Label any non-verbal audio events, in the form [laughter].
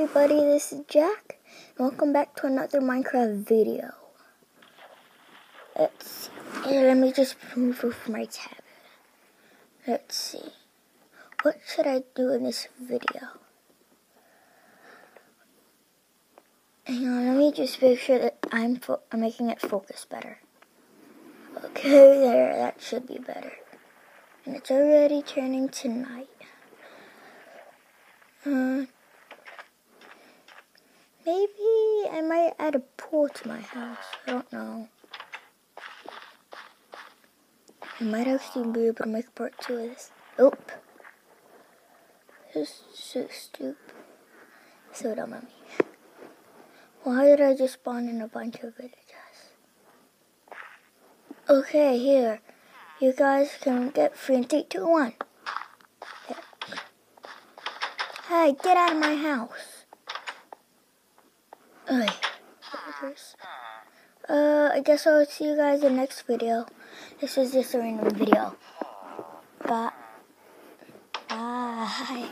everybody, this is Jack. Welcome back to another Minecraft video. Let's see. Here, let me just move over my tab. Let's see. What should I do in this video? Hang on, let me just make sure that I'm, I'm making it focus better. Okay, [laughs] there, that should be better. And it's already turning to night. Uh, maybe I might add a pool to my house. I don't know. I might actually be able to make part two of this. Oop. This is so stupid. So dumb of me. Why did I just spawn in a bunch of villagers? Okay, here. You guys can get free in 3, 2, 1. Hey, get out of my house. Uh, I guess I'll see you guys in the next video. This is just a random video. Bye. Bye.